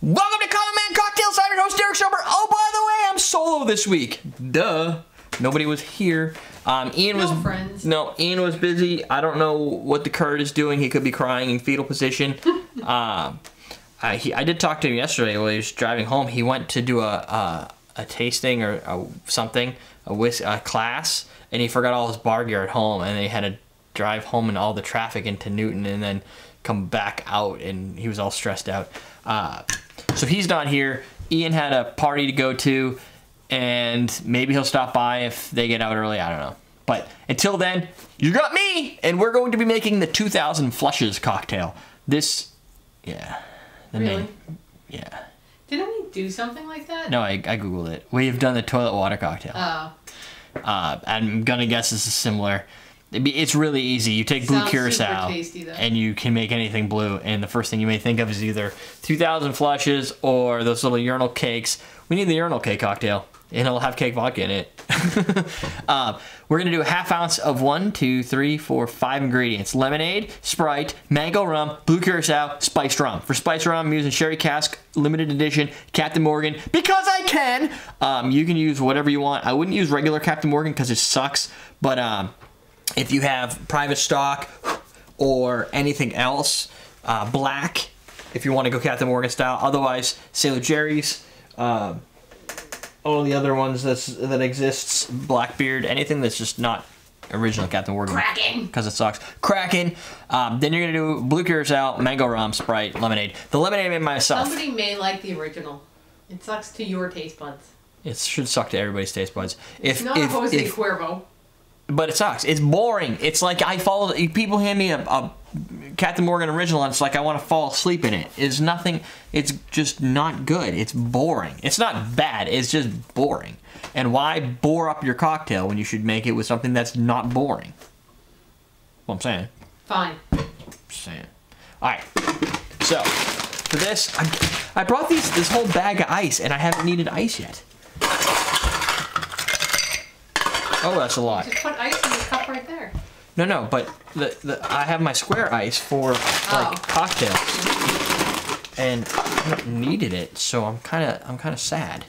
Welcome to Common Man Cocktails. I'm your host, Derek Schober. Oh, by the way, I'm solo this week. Duh. Nobody was here. Um, Ian No was friends. no. Ian was busy. I don't know what the Kurt is doing. He could be crying in fetal position. um, I, he, I did talk to him yesterday while he was driving home. He went to do a a, a tasting or a, something, a, whis- a class, and he forgot all his bar gear at home, and they had to drive home and all the traffic into Newton, and then come back out, and he was all stressed out. Uh, so he's not here. Ian had a party to go to, and maybe he'll stop by if they get out early. I don't know. But until then, you got me, and we're going to be making the 2000 Flushes cocktail. This, yeah, the Really? name, yeah. Didn't we do something like that? No, I, I googled it. We've done the toilet water cocktail. Oh, Uh, I'm gonna guess this is similar. It's really easy. You take blue Sounds curacao tasty, and you can make anything blue. And the first thing you may think of is either 2,000 flushes or those little urinal cakes. We need the urinal cake cocktail, and it'll have cake vodka in it. um, we're gonna do a half ounce of one, two, three, four, five ingredients: lemonade, Sprite, mango rum, blue curacao, spiced rum. For spiced rum, I'm using sherry cask, limited edition, Captain Morgan, because I can. Um, you can use whatever you want. I wouldn't use regular Captain Morgan because it sucks, but um, if you have private stock or anything else, uh, black, if you want to go Captain Morgan style. Otherwise, Sailor Jerry's, um, all the other ones that's that exists, Blackbeard, anything that's just not original Captain Morgan. Kraken. Because it sucks. Kraken. Um, then you're gonna do blue curacao, mango rum, Sprite, lemonade. The lemonade I made myself. somebody may like the original. It sucks to your taste buds. It should suck to everybody's taste buds. If Not if, Jose if Cuervo. But it sucks. It's boring. It's like I follow. People hand me a, a Captain Morgan original, and it's like I want to fall asleep in it. It's nothing. It's just not good. It's boring. It's not bad. It's just boring. And why bore up your cocktail when you should make it with something that's not boring? What I'm saying. Fine. Just saying. All right. So for this, I, I brought these this whole bag of ice, and I haven't needed ice yet. Oh, that's a lot. Just put ice in the cup right there. No, no, but the, the I have my square ice for like Oh. cocktails, and I needed it, so I'm kind of I'm kind of sad.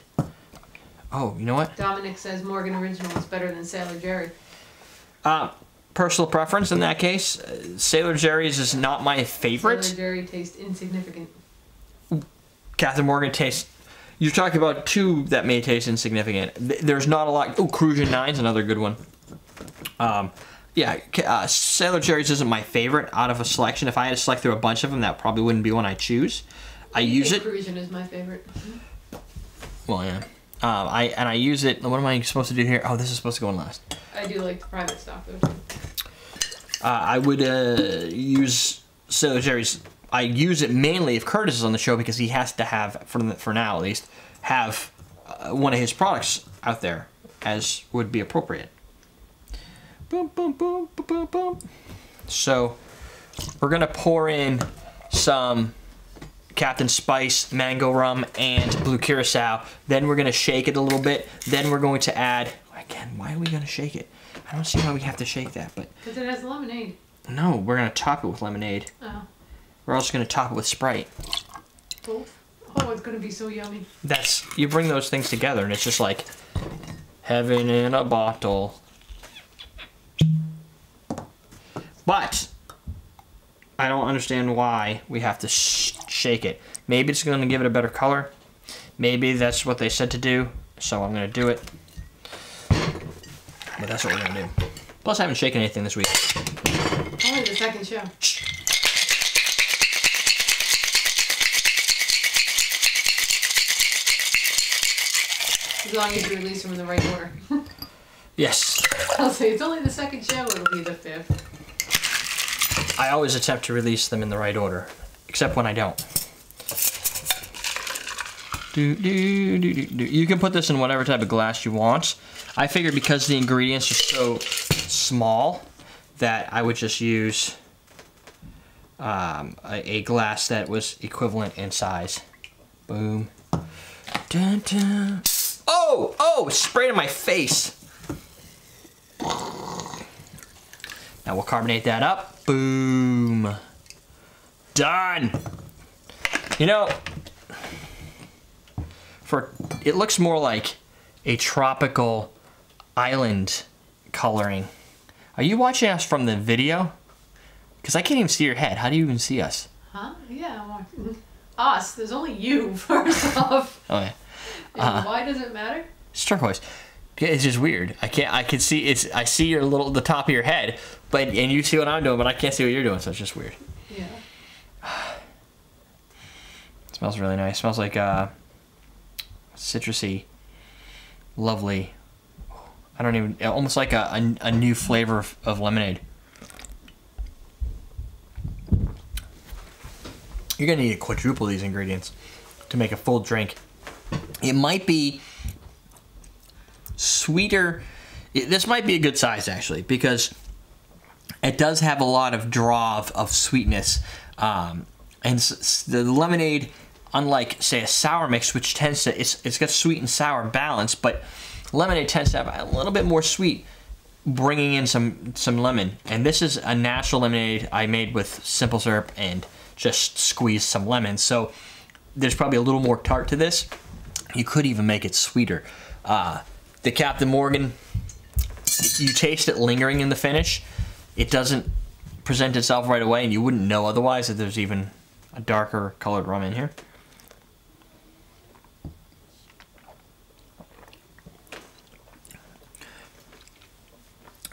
Oh, you know what? Dominic says Morgan Original is better than Sailor Jerry. Uh, personal preference in that case. Uh, Sailor Jerry's is not my favorite. Sailor Jerry tastes insignificant. Captain Morgan tastes. You're talking about two that may taste insignificant. There's not a lot. Oh, Cruzan Nine's another good one. Um, yeah, uh, Sailor Jerry's isn't my favorite out of a selection. If I had to select through a bunch of them, that probably wouldn't be one I choose. I use it. Cruzan is my favorite. Well, yeah. Um, I and I use it. What am I supposed to do here? Oh, this is supposed to go in last. I do like the private stock though. Uh, I would uh, use Sailor Jerry's. I use it mainly if Curtis is on the show because he has to have, for the, for now at least, have uh, one of his products out there as would be appropriate. Boom, boom, boom, boom, boom, boom. So we're gonna pour in some Captain Spice, mango rum, and blue curacao. Then we're gonna shake it a little bit. Then we're going to add. Again, why are we gonna shake it? I don't see why we have to shake that, but Because it has lemonade. no, we're gonna top it with lemonade. Oh. We're also gonna top it with Sprite. Oh, oh it's gonna be so yummy. That's you bring those things together, and it's just like heaven in a bottle. But I don't understand why we have to sh- shake it. Maybe it's gonna give it a better color. Maybe that's what they said to do, so I'm gonna do it. But that's what we're gonna do. Plus, I haven't shaken anything this week. Only the second show. As long as you release them in the right order. Yes, I'll say it's only the second show, it'll be the fifth. I always attempt to release them in the right order, except when I don't. Do, do, do, do, do. You can put this in whatever type of glass you want. I figured because the ingredients are so small that I would just use um, a, a glass that was equivalent in size. Boom. Dun, dun. Oh, oh, sprayed in my face. Now we'll carbonate that up. Boom. Done. You know, for it looks more like a tropical island coloring. Are you watching us from the video? Because I can't even see your head. How do you even see us? Huh? Yeah. Us. There's only you, first off. Oh yeah, Uh-huh. why does it matter? it's turquoise. Yeah, It's just weird. I can't. I can see. It's. I see your little the top of your head, but and you see what I'm doing, but I can't see what you're doing. So it's just weird. Yeah. It smells really nice. smells like uh, citrusy, lovely. I don't even almost like a, a, a new flavor of, of lemonade. You're gonna need to quadruple these ingredients to make a full drink. It might be sweeter. This might be a good size actually because it does have a lot of draw of, of sweetness. Um, and the lemonade, unlike say a sour mix, which tends to it's it's got sweet and sour balance, but lemonade tends to have a little bit more sweet, bringing in some some lemon. And this is a natural lemonade I made with simple syrup and just squeezed some lemon. So there's probably a little more tart to this. You could even make it sweeter. Uh, the Captain Morgan, you taste it lingering in the finish. It doesn't present itself right away, and you wouldn't know otherwise that there's even a darker colored rum in here.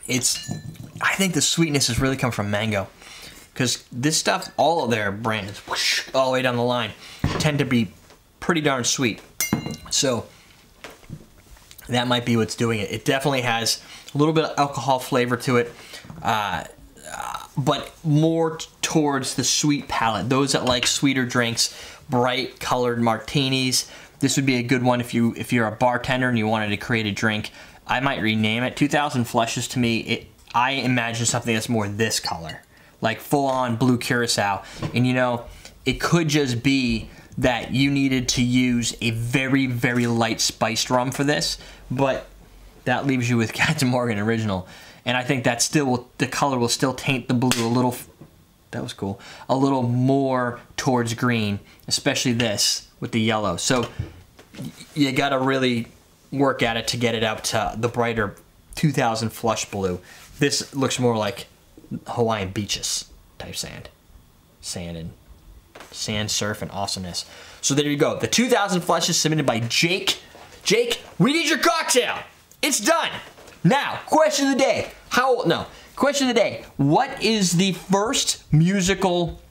It's, I think the sweetness has really come from mango. Because this stuff, all of their brands, whoosh, all the way down the line, tend to be pretty darn sweet. So, that might be what's doing it. It definitely has a little bit of alcohol flavor to it, uh, but more towards the sweet palate. Those that like sweeter drinks, bright colored martinis, this would be a good one if you if you're a bartender and you wanted to create a drink. I might rename it. 2000 Flushes to me, it I imagine something that's more this color, like full on blue curacao. And you know, it could just be that you needed to use a very, very light spiced rum for this, but that leaves you with Captain Morgan Original. And I think that still will, the color will still taint the blue a little. That was cool. A little more towards green, especially this with the yellow. So you got to really work at it to get it up to the brighter 2000 flush blue. This looks more like Hawaiian beaches type sand, sand and sand, surf, and awesomeness. So there you go. The 2000 flushes submitted by Jake. Jake, we need your cocktail. It's done. Now, question of the day. How? No. Question of the day. What is the first musical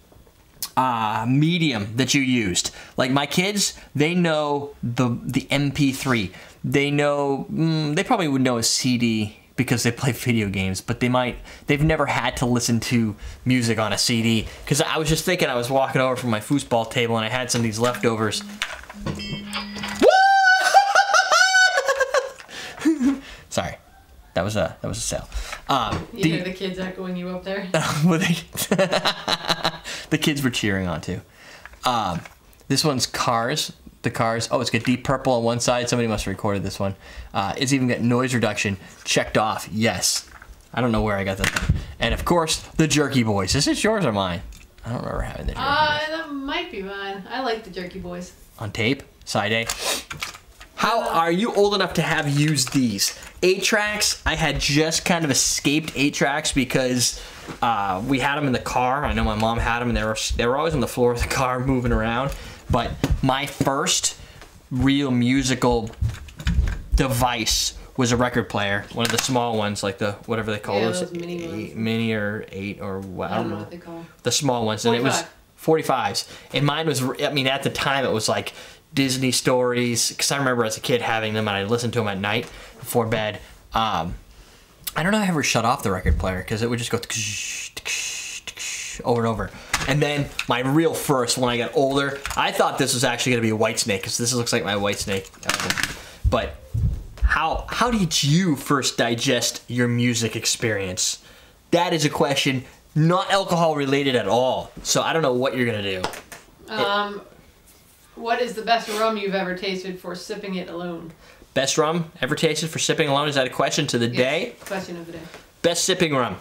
uh, medium that you used? Like my kids, they know the the MP3. They know. Mm, they probably would know a CD because they play video games, but they might. They've never had to listen to music on a CD. Because I was just thinking, I was walking over from my foosball table and I had some of these leftovers. Sorry, that was a that was a sale. Um, You the- hear the kids echoing you up there? the kids were cheering on too. Um, this one's Cars. The Cars. Oh, it's got Deep Purple on one side. Somebody must have recorded this one. Uh, it's even got noise reduction checked off. Yes. I don't know where I got that thing. And of course, the Jerky Boys. Is this yours or mine? I don't remember having the Jerky Uh, Boys that might be mine. I like the Jerky Boys. on tape. Side A. How are you old enough to have used these? Eight tracks, I had just kind of escaped eight tracks because uh, we had them in the car. I know my mom had them, and they were they were always on the floor of the car moving around. But my first real musical device was a record player, one of the small ones, like the whatever they call Yeah, those, those mini eight- mini or eight or what? I don't know what they call them. the small ones, and it was 45s. And mine was, I mean, at the time it was like Disney stories, because I remember as a kid having them and I listened to them at night before bed. Um, I don't know if I ever shut off the record player because it would just go over and over. And then my real first, when I got older, I thought this was actually going to be a Whitesnake because this looks like my Whitesnake. But how how did you first digest your music experience? That is a question not alcohol related at all. So I don't know what you're gonna do. Um, what is the best rum you've ever tasted for sipping it alone? Best rum ever tasted for sipping alone? Is that a question to the Yes, day? Question of the day. Best sipping rum.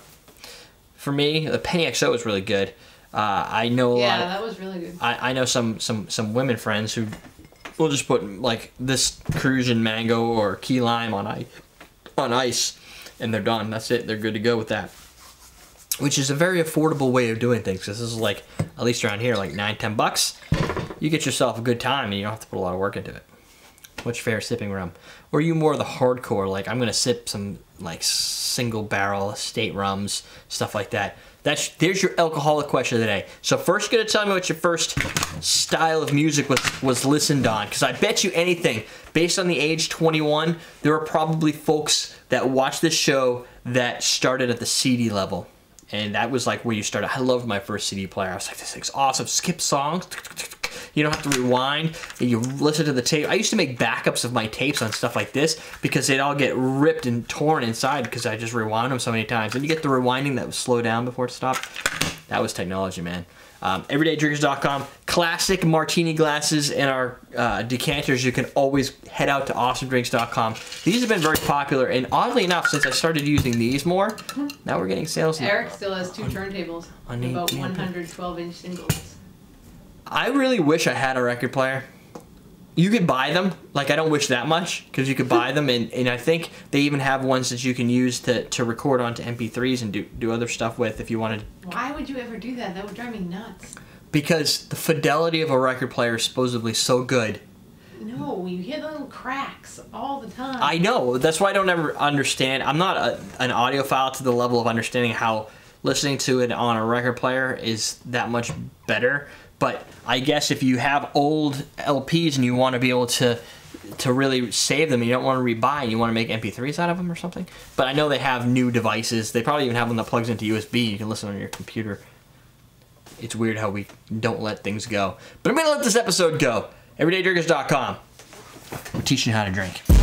For me, the Penny XO is really good. Uh, I know a Yeah, lot. Of, that was really good. I, I know some some some women friends who we'll just put like this Cruzan mango or key lime on ice, on ice, and they're done. That's it. They're good to go with that. Which is a very affordable way of doing things. This is like at least around here, like nine, ten bucks. You get yourself a good time, and you don't have to put a lot of work into it. What's fair sipping rum? Or are you more the hardcore? Like I'm gonna sip some like single barrel estate rums, stuff like that. That's there's your alcoholic question of the day. So first, you're gonna tell me what your first style of music was was listened on, because I bet you anything, based on the age 21, there are probably folks that watch this show that started at the CD level. And that was like where you started. I loved my first CD player. I was like, this thing's awesome. Skip songs. You don't have to rewind. You listen to the tape. I used to make backups of my tapes on stuff like this because they'd all get ripped and torn inside because I just rewound them so many times. And you get the rewinding that would slow down before it stopped. That was technology, man. Um, everydaydrinkers.com. Classic martini glasses and our uh, decanters. You can always head out to awesomedrinks.com. These have been very popular, and oddly enough, since I started using these more, now we're getting sales. Eric still has two turntables, on about 112 inch singles. I really wish I had a record player. You could buy them. Like I don't wish that much because you could buy them, and, and I think they even have ones that you can use to, to record onto MP3s and do do other stuff with if you wanted. Why would you ever do that? That would drive me nuts. Because the fidelity of a record player is supposedly so good. No, you hear the little cracks all the time. I know. That's why I don't ever understand. I'm not a, an audiophile to the level of understanding how listening to it on a record player is that much better. But I guess if you have old LPs and you want to be able to to really save them, and you don't want to rebuy, and you want to make MP3s out of them or something. But I know they have new devices. They probably even have one that plugs into USB. You can listen on your computer. It's weird how we don't let things go. But I'm going to let this episode go. EverydayDrinkers.com. We're teaching you how to drink.